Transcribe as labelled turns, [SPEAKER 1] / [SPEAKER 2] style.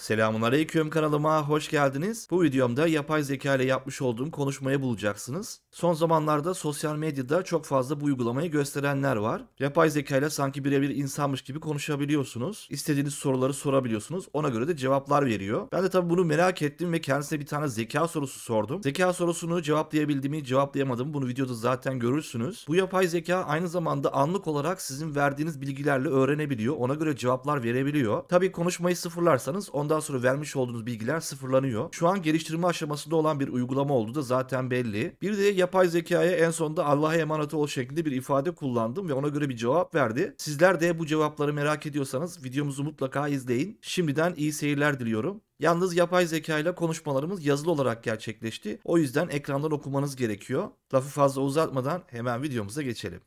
[SPEAKER 1] Selamünaleyküm kanalıma hoş geldiniz. Bu videomda yapay zeka ile yapmış olduğum konuşmayı bulacaksınız. Son zamanlarda sosyal medyada çok fazla bu uygulamayı gösterenler var. Yapay zeka ile sanki birebir insanmış gibi konuşabiliyorsunuz. İstediğiniz soruları sorabiliyorsunuz. Ona göre de cevaplar veriyor. Ben de tabii bunu merak ettim ve kendisine bir tane zeka sorusu sordum. Zeka sorusunu cevaplayabildiğimi cevaplayamadım. Bunu videoda zaten görürsünüz. Bu yapay zeka aynı zamanda anlık olarak sizin verdiğiniz bilgilerle öğrenebiliyor. Ona göre cevaplar verebiliyor. Tabii konuşmayı sıfırlarsanız ondan sonra vermiş olduğunuz bilgiler sıfırlanıyor. Şu an geliştirme aşamasında olan bir uygulama olduğu da zaten belli. Bir de yapay zekaya en sonunda Allah'a emanet ol şeklinde bir ifade kullandım ve ona göre bir cevap verdi. Sizler de bu cevapları merak ediyorsanız videomuzu mutlaka izleyin. Şimdiden iyi seyirler diliyorum. Yalnız yapay zeka ile konuşmalarımız yazılı olarak gerçekleşti. O yüzden ekrandan okumanız gerekiyor. Lafı fazla uzatmadan hemen videomuza geçelim.